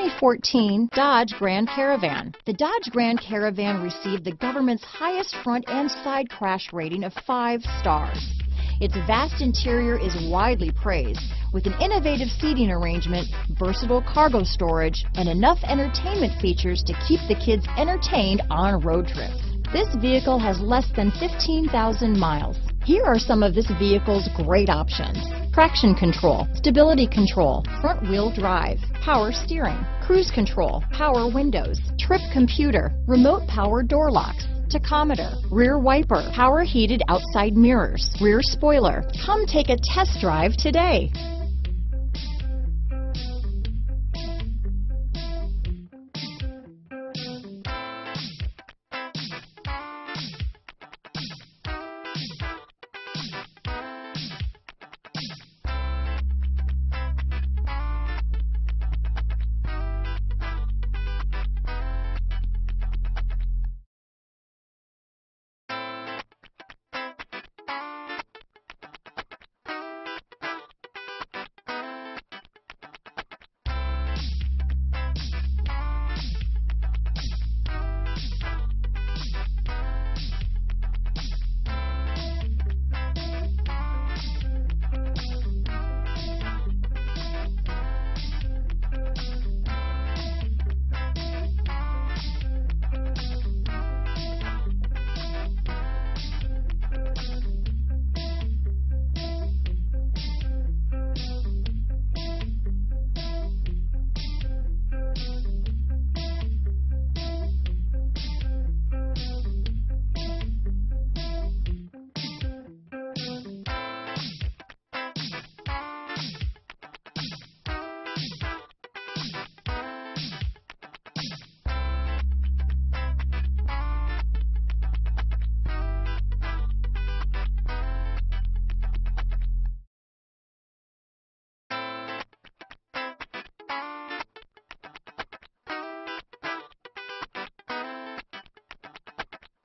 2014 Dodge Grand Caravan. The Dodge Grand Caravan received the government's highest front and side crash rating of five stars. Its vast interior is widely praised, with an innovative seating arrangement, versatile cargo storage, and enough entertainment features to keep the kids entertained on road trips. This vehicle has less than 15,000 miles. Here are some of this vehicle's great options. Traction control, stability control, front wheel drive, power steering, cruise control, power windows, trip computer, remote power door locks, tachometer, rear wiper, power heated outside mirrors, rear spoiler. Come take a test drive today.